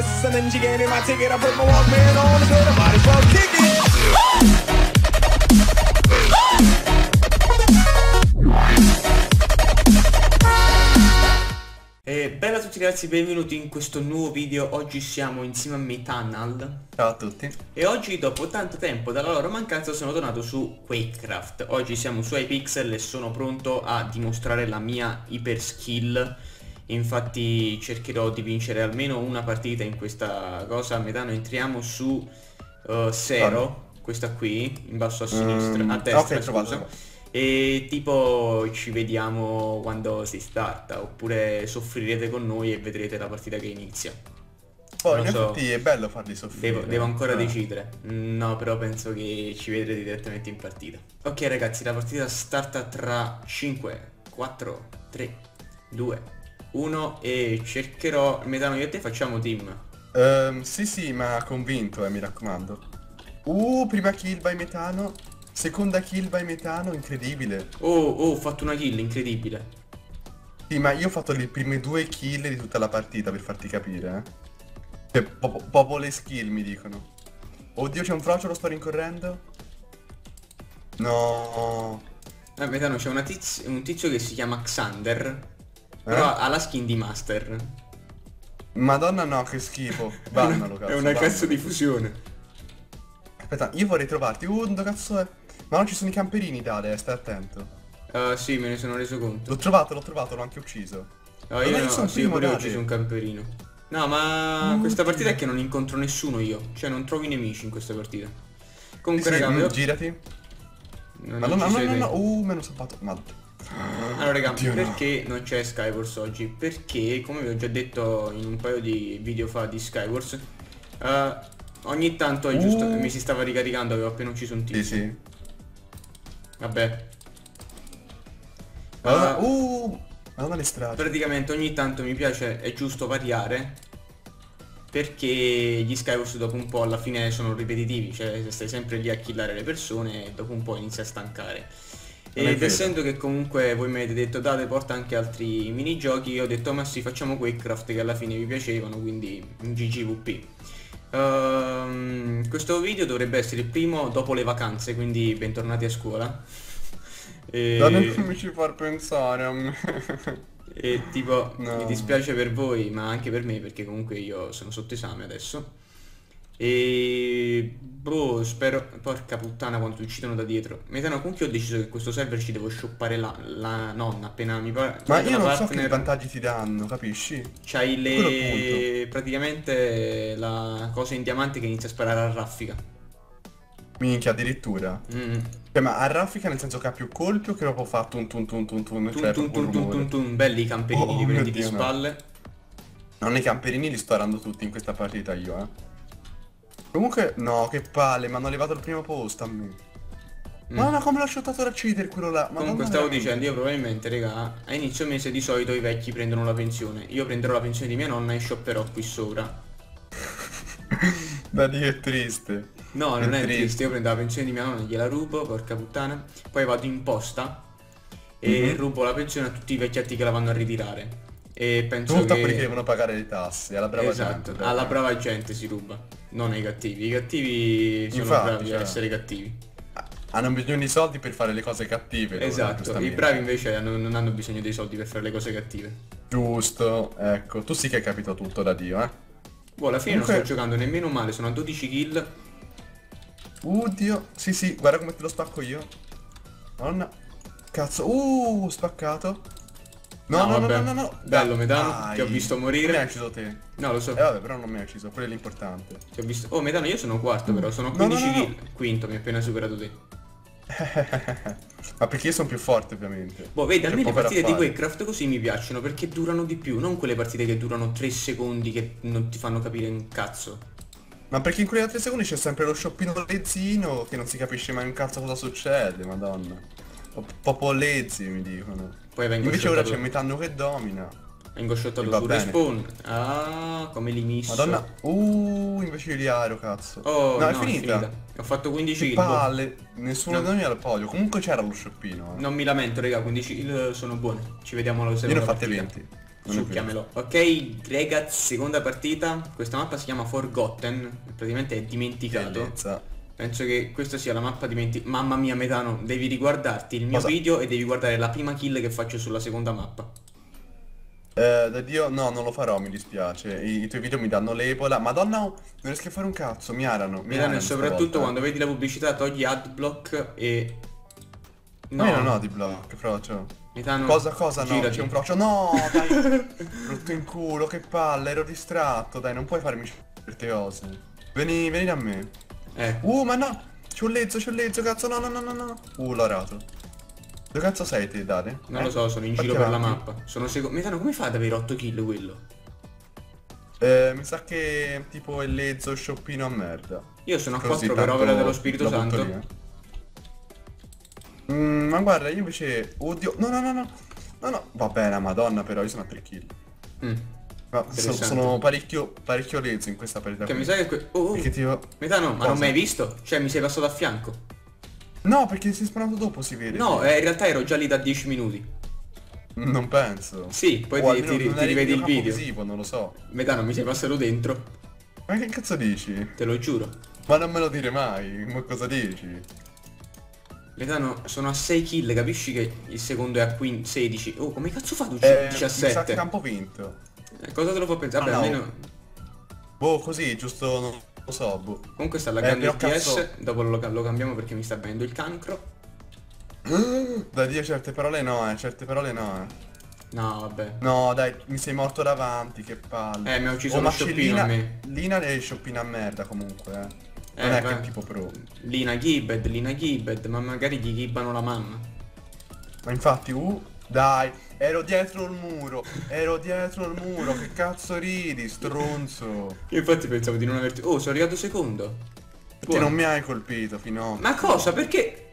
kisses and then she gave me my ticket. I put my Walkman on and said I might as well kick it. E bella a tutti ragazzi, benvenuti in questo nuovo video. Oggi siamo insieme a me Tunnel Ciao a tutti. e oggi dopo tanto tempo dalla loro mancanza sono tornato su Quakecraft. Oggi siamo su iPixel e sono pronto a dimostrare la mia iper skill. Infatti cercherò di vincere almeno una partita in questa cosa. A metà noi entriamo su uh, Zero, questa qui, in basso a sinistra, Mm, a destra ok, trovato, scusa. E tipo ci vediamo quando si starta oppure soffrirete con noi e vedrete la partita che inizia. Poi Non in so. è bello farli soffrire. Devo, devo ancora Eh. decidere. No, però penso che ci vedrete direttamente in partita. Ok ragazzi, la partita starta tra 5, 4, 3, 2, 1 e cercherò... Metano io e te facciamo team. Ehm, sì sì, ma convinto, eh, mi raccomando. Uh, prima kill by metano. Seconda kill by metano, incredibile. Oh, oh, ho fatto una kill, incredibile. Sì, ma io ho fatto le prime due kill di tutta la partita per farti capire, eh. Cioè, proprio proprio le skill mi dicono. Oddio, c'è un frocio, lo sto rincorrendo. No. A Metano c'è un tizio che si chiama Xander. Però Eh? ha la skin di Master. Madonna no, che schifo. Bannalo, cazzo. È una bannalo. cazzo di fusione. Aspetta, io vorrei trovarti. Uh, dove cazzo è? Ma non ci sono i camperini Dale, stai attento. Uh, sì, me ne sono reso conto. L'ho trovato, l'ho trovato, l'ho anche ucciso. No, io, io no, sono sì, primo, pure ho ucciso un camperino. No, ma Uh, questa partita è che non incontro nessuno io. Cioè, non trovo i nemici in questa partita. Comunque, Sì, sì, raga, mm, vedo- girati. non- Ma non no, no, no, no, uh, me l'ho salvato. Ma... Allora, raga, Oddio, no. perché non c'è Skywars oggi? Perché, come vi ho già detto in un paio di video fa di Skywars, eh, ogni tanto è giusto. Uh. Mi si stava ricaricando, avevo appena ucciso un Sì, tizio. sì. Vabbè. Madonna, Eh, uh, madonna le strade. praticamente ogni tanto mi piace, è giusto variare perché gli Skywars dopo un po' alla fine sono ripetitivi, cioè stai sempre lì a killare le persone e dopo un po' inizia a stancare. Ed essendo che comunque voi mi avete detto date porta anche altri minigiochi, io ho detto ma sì facciamo Quakecraft che alla fine vi piacevano, quindi GGVP. Ehm, questo video dovrebbe essere il primo dopo le vacanze, quindi bentornati a scuola. E... Non mi ci far pensare a me. E tipo, No. mi dispiace per voi, ma anche per me, perché comunque io sono sotto esame adesso. E... Boh, spero... Porca puttana quanto uccidono da dietro. Metano, comunque ho deciso che questo server ci devo shoppare la, la nonna appena mi pare... Ma io non so che vantaggi ti danno, capisci? C'hai le... praticamente la cosa in diamante che inizia a sparare a raffica. Minchia, addirittura. Mm. Cioè, ma a raffica nel senso che ha più colpi o che proprio fa tun tun tun tun tun, Tun, cioè tun, tun, tun, tun, tun. Belli i camperini, Oh, li mio prendi di Dio, no. spalle. Non i camperini li sto arando tutti in questa partita io, eh. Comunque, no, che palle, mi hanno levato il primo posto a me. Ma no, come l'ho shottato da cheater quello là? Mm. Comunque Madonna, stavo veramente. dicendo, io probabilmente, raga, a inizio mese di solito i vecchi prendono la pensione. Io prenderò la pensione di mia nonna e shopperò qui sopra. Da Dio è triste. No, È non è triste. triste, io prendo la pensione di mia nonna, gliela rubo, porca puttana. Poi vado in posta e Mhm. rubo la pensione a tutti i vecchietti che la vanno a ritirare. E penso Tutto che... quelli che devono pagare le tasse, alla brava esatto, gente. alla brava gente si ruba, non ai cattivi. I cattivi sono Infatti, bravi a cioè. essere cattivi. Hanno bisogno di soldi per fare le cose cattive. Esatto, i bravi invece hanno- non hanno bisogno dei soldi per fare le cose cattive. Giusto, ecco. Tu sì che hai capito tutto da Dio, eh. Boh, alla fine non Comunque- sto giocando nemmeno male, sono a 12 kill. Oddio. Sì, sì, guarda come te lo spacco io. Madonna. Cazzo. Uh, spaccato. No, No, no, no, no, no. Bello, Dai. Metano, ti ho visto morire. Non mi hai ucciso te. No, lo so. Eh vabbè, però non mi hai ucciso, quello è l'importante. Ti ho visto... Oh, Metano, io sono quarto però, sono No, 15 no, no, no. kill. Quinto, mi hai appena superato te. Ma perché io sono più forte, ovviamente. Boh, vedi, a C'è me le partite di. Quakecraft così mi piacciono perché durano di più, non quelle partite che durano 3 secondi che non ti fanno capire un cazzo. Ma perché in quelle altre secondi c'è sempre lo shoppino lezzino che non si capisce mai un cazzo cosa succede, madonna. Proprio lezzi mi dicono. Poi vengo Invece ora c'è Metanno che domina. Vengo shottato su respawn. Ah, come li misso. Madonna. Uh, invece di aereo, cazzo. Oh, no, è finita. Ho fatto 15 Che kill. palle. Nessuno No. noi al podio. Comunque c'era lo shoppino. eh. Non mi lamento, raga, 15 kill sono buone. Ci vediamo alla Io seconda ne ho fatte partita. 20. Non è Succhiamelo. Ok, ragazzi, seconda partita. Questa mappa si chiama Forgotten. Praticamente è dimenticato. Bellezza. Penso che questa sia la mappa dimenticata. Mamma mia, Metano, devi riguardarti il mio Cosa? video e devi guardare la prima kill che faccio sulla seconda mappa. Eh, da Dio, no, non lo farò, mi dispiace. I, i tuoi video mi danno l'ebola. Madonna, non riesco a fare un cazzo, mi arano. Mi Metano, arano e soprattutto quando vedi la pubblicità togli adblock e... No, no, no, di block, frocio. Metano, Cosa, cosa, no, girati. c'è un frocio. No, dai, brutto in culo, che palle, ero distratto, dai, non puoi farmi certe cose. Vieni, vieni da me. Eh, Uh, ma no, c'è un lezzo, c'è un lezzo, cazzo, no, no, no, no, no. Uh, l'ho rato. Dove cazzo sei te, Dare? non Eh? lo so, sono in Fatti giro per la mappa. Sono secondo... Metano, come fa ad avere 8 kill quello? Eh, mi sa che tipo il lezzo scioppino a merda. Io sono a Così 4 per opera dello Spirito la Santo. eh. Mm, ma guarda, io invece... Oddio, no, no, no, no. No, no, va bene, madonna, però io sono a 3 kill. Mm. Ma so- Interessante. sono parecchio, parecchio lezzo in questa partita Che qui. mi sa che... que- Oh, oh. Perché tipo... Metano, ma non mi hai visto? Cioè, mi sei passato a fianco. No, perché si è spawnato dopo, si vede. No, eh, in realtà ero già lì da 10 minuti. Non penso. Sì, poi ti, ti- ti rivedi il video. visivo, non lo so. Metano, mi sei passato dentro. Ma che cazzo dici? Te lo giuro. Ma non me lo dire mai, ma cosa dici? Metano, sono a 6 kill, capisci che il secondo è a 15, 16. Oh, come cazzo fa uccidere Eh, mi sa che 17? campo vinto. Eh, cosa te lo fa pensare? Vabbè, Ah, no. almeno... Boh, così, giusto, non lo so, boh. Comunque sta Eh, laggando però il PS, dopo lo, lo cambiamo perché mi sta venendo il cancro. Da Dio certe parole no, eh, certe parole no, eh. No, vabbè. No, dai, mi sei morto davanti, che palle. Eh, mi ha ucciso Oh, c'è scioppino a Lina- me. Lina è scioppina a merda comunque, eh. Non Eh, è va- che è tipo pro. Lina Gibbed, Lina Gibbed, ma magari gli gibbano la mamma. Ma infatti, uh, dai, ero dietro il muro, ero dietro il muro, che cazzo ridi, stronzo. Io infatti pensavo di non averti... Oh, sono arrivato secondo. Perché non mi hai colpito fino Ma cosa? Perché?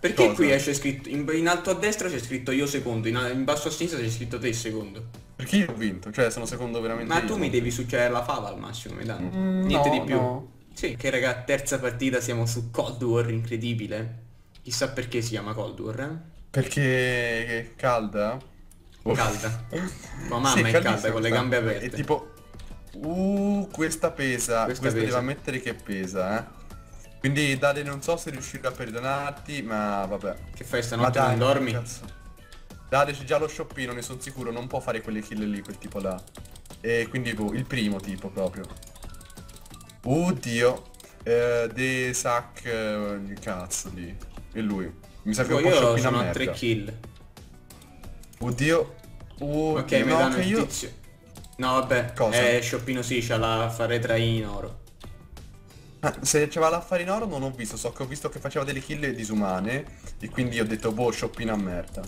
Perché Cosa? qui esce scritto, in, in alto a destra c'è scritto io secondo, in, in basso a sinistra c'è scritto te secondo. Perché io ho vinto, cioè sono secondo veramente Ma io. tu mi devi succedere la fava al massimo, mi danno. Mm, Niente no, di più. no. Sì, che raga, terza partita siamo su Cold War, incredibile. Chissà perché si chiama Cold War, eh? Perché è calda? Calda. Ma mamma Sì, è calda, con le gambe aperte. È tipo... Uh, questa pesa, Questa questa, pesa. ammettere che pesa, eh. Quindi Dale non so se riuscirò a perdonarti, ma vabbè. Che fai stanotte dai, non dormi? cazzo. Dale c'è già lo shoppino, ne sono sicuro, non può fare quelle kill lì, quel tipo là. E quindi boh, il primo tipo proprio. Oddio. Eh, De Sac eh, il cazzo lì. E lui. Mi sa che un po' sono a merda. 3 kill. Oddio. Uh, Ok, mi no, danno che il io... tizio. No vabbè, Cosa? eh, Shoppino sì, c'ha la fare traini in oro. Ah, Se c'aveva l'affare in oro non ho visto, so che ho visto che faceva delle kill disumane e quindi ho detto boh, shoppino a merda.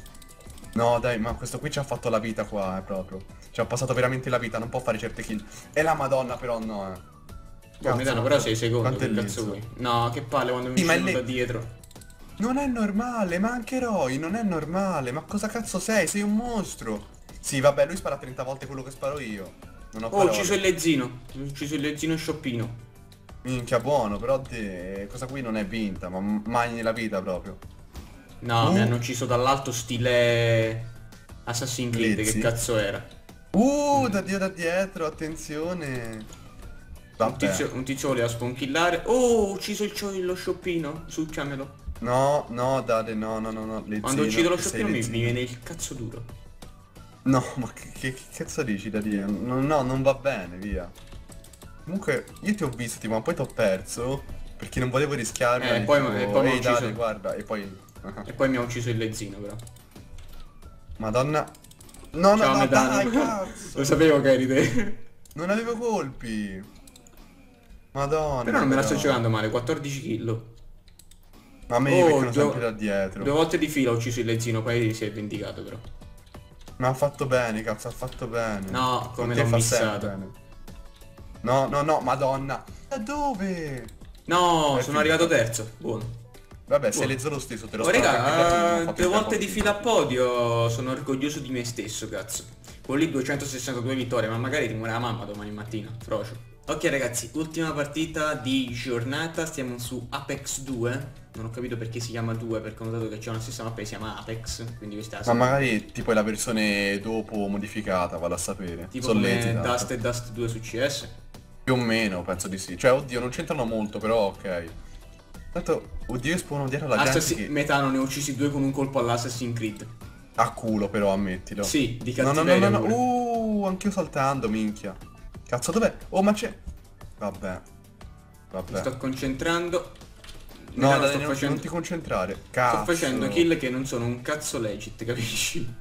No dai, ma questo qui ci ha fatto la vita qua, eh, proprio. Ci ha passato veramente la vita, non può fare certe kill. E la madonna però no, eh. Boh, mi danno però 6 secondi, che cazzo vuoi? No, che palle quando mi uscivano da dietro. Non è normale, ma anche Roy, non è normale. Ma cosa cazzo sei? Sei un mostro. Sì, vabbè, lui spara 30 volte quello che sparo io. Non ho Oh, parole. ucciso il lezzino. Ho ucciso il lezzino Shoppino. Minchia buono, però te, questa qui non è vinta, ma mai nella vita proprio. No, Uh. mi hanno ucciso dall'alto stile Assassin's Creed, che Lizzy. cazzo era? Uh, da Dio da dietro, attenzione. Un tizio, un tizio voleva sponkillare. Oh, ho ucciso il lo shoppino. Succiamelo. No, no, Dade, no, no, no, no. Quando lezzino, uccido lo shoppino mi, mi viene il cazzo duro. No, ma che, che- che cazzo dici da Dio? No, no, non va bene, via. Comunque, io ti ho visto, ma poi ti ho perso. Perché non volevo rischiarmi. Eh, poi- e poi mi ha Ehi, ucciso." Dade, guarda, e poi... E poi mi ha ucciso il lezzino però. Madonna. No, no, Ciao, no, dai, cazzo. Lo sapevo che eri te. Non avevo colpi. Madonna. Però non me la sto giocando male, 14 kill. Ma a me Oh, mi mettono due- sempre da dietro. Due volte di fila ho ucciso il lezzino, poi si è vendicato però. Ma ha fatto bene, cazzo, ha fatto bene. No, come Con l'ho missato. bene. No, no, no, madonna. Da dove? No, È sono arrivato terzo. Buono. Vabbè, Buono. sei lezzo lo stesso, te lo Oh raga, fatto due volte di fila a podio, sono orgoglioso di me stesso, cazzo. Quello lì 262 vittorie, ma magari ti muore la mamma domani mattina, frocio. Ok ragazzi, ultima partita di giornata, stiamo su Apex 2. Non ho capito perché si chiama 2, perché ho notato che c'è una stessa mappa che si chiama Apex, quindi questa Ma magari tipo è la versione dopo modificata, vado a sapere. tipo Sono come. Dust e Dust 2 su CS. Più o meno, penso di sì. Cioè, oddio, non c'entrano molto, però ok. Tanto, oddio, io spawno dietro la gente Assassin... che... Metano ne ho uccisi due con un colpo all'Assassin's Creed. A culo, però, ammettilo. Sì, di No, no, no, cattiveria no, no. pure. Uh, anch'io saltando, minchia. Cazzo, dov'è? Oh, ma c'è... Vabbè. Mi Vabbè. sto concentrando. No, dai, sto non, facendo... non ti concentrare. Cazzo. Sto facendo kill che non sono un cazzo legit, capisci?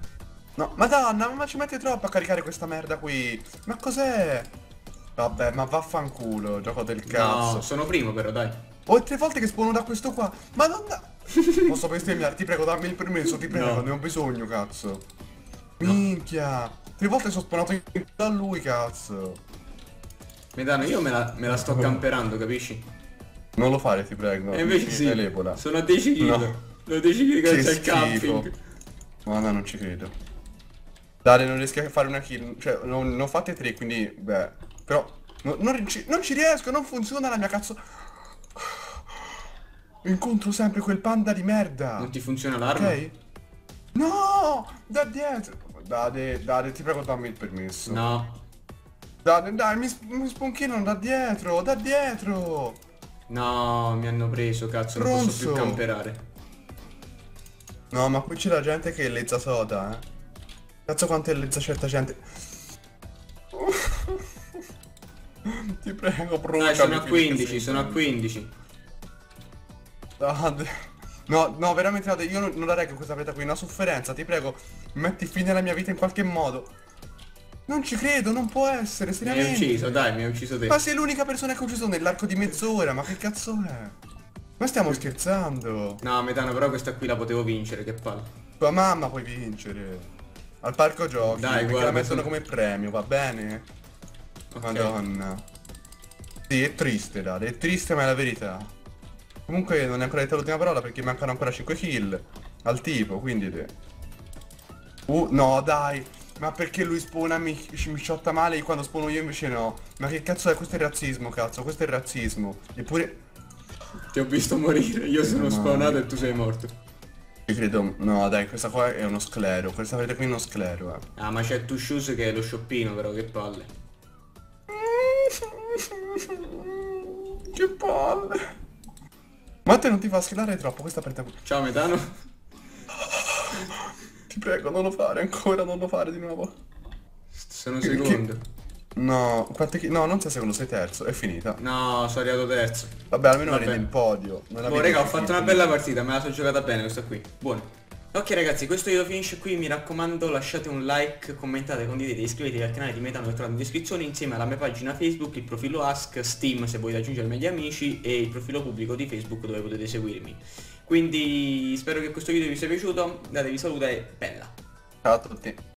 No, madonna, ma ci metti troppo a caricare questa merda qui. Ma cos'è? Vabbè, ma vaffanculo, gioco del cazzo. No, sono primo però, dai. Ho tre volte che spawno da questo qua. Madonna. Posso bestemmiare? Ti prego, dammi il permesso, ti prego, No. ne ho bisogno, cazzo. Minchia. Tre volte sono spawnato in da lui, cazzo. Metano, io me la, me la sto camperando, capisci? Non lo fare, ti prego. e invece sì, l'ebola. sono a 10 kill. No. A 10 kill Che al schifo. camping. Ma no, non ci credo. Dare, non riesco a fare una kill. Cioè, non, non fate tre, quindi, beh. Però, no- non, ci, non ci riesco, non funziona la mia cazzo. Incontro sempre quel panda di merda. Non ti funziona l'arma? Ok? No! Da dietro! Dade, Dade, ti prego dammi il permesso. No. Dade, dai, mi, sp- mi spunchinano da dietro, da dietro! No, mi hanno preso, cazzo, non posso più camperare. No, ma qui c'è la gente che lezza soda, eh. Cazzo quanto è lezza certa gente. ti prego, bruciami. Dai, sono a finisca 15, sempre. sono a 15. Dade. No, no, veramente io non, la reggo questa partita qui, una sofferenza, ti prego. Metti fine alla mia vita in qualche modo. Non ci credo, non può essere, Mi hai seriamente. ucciso, dai, mi hai ucciso te. Ma sei l'unica persona che ho ucciso nell'arco di mezz'ora, ma che cazzo è? Ma stiamo scherzando? No, Metano, però questa qui la potevo vincere, che palle. Tua mamma puoi vincere. Al parco giochi, Dai, perché guarda, la mettono come premio, va bene? Ok. Madonna. Sì, è triste, Dale, è triste ma è la verità. Comunque non è ancora detta l'ultima parola perché mancano ancora 5 kill al tipo, quindi te. Uh, no, dai. Ma perché lui spawna mi, mi sciotta male quando spawno io invece no? Ma che cazzo è? Questo è razzismo, cazzo, questo è razzismo. Eppure... Ti ho visto morire, io sono No. spawnato e tu sei morto. Io credo... No, dai, questa qua è uno sclero. Questa vedete qui è uno sclero, eh. Ah, ma c'è Two Shoes che è lo shoppino, però, che palle. Che palle. Ma te non ti fa schilare troppo questa partita qui. Ciao, Metano. Ti prego, non lo fare ancora, non lo fare di nuovo. Sono Che- secondo. No, quante chi- No, non sei secondo, sei terzo, è finita. No, sono arrivato terzo. Vabbè, almeno Vabbè. nel podio. Non Oh, raga, ho fatto una bella partita, me la sono giocata bene questa qui. Buono. Ok ragazzi, questo video finisce qui, mi raccomando lasciate un like, commentate, condividete, iscrivetevi al canale di Metano che trovate in descrizione insieme alla mia pagina Facebook, il profilo Ask, Steam se volete aggiungermi agli amici e il profilo pubblico di Facebook dove potete seguirmi. Quindi spero che questo video vi sia piaciuto, datevi salute e bella! Ciao a tutti.